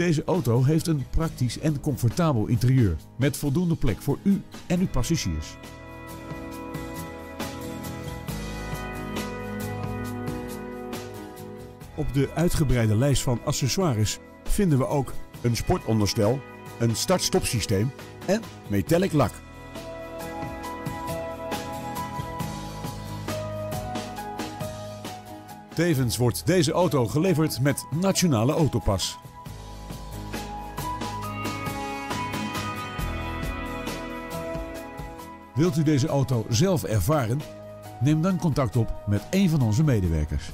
Deze auto heeft een praktisch en comfortabel interieur met voldoende plek voor u en uw passagiers. Op de uitgebreide lijst van accessoires vinden we ook een sportonderstel, een start-stop systeem en metallic lak. Tevens wordt deze auto geleverd met Nationale Autopas. Wilt u deze auto zelf ervaren? Neem dan contact op met een van onze medewerkers.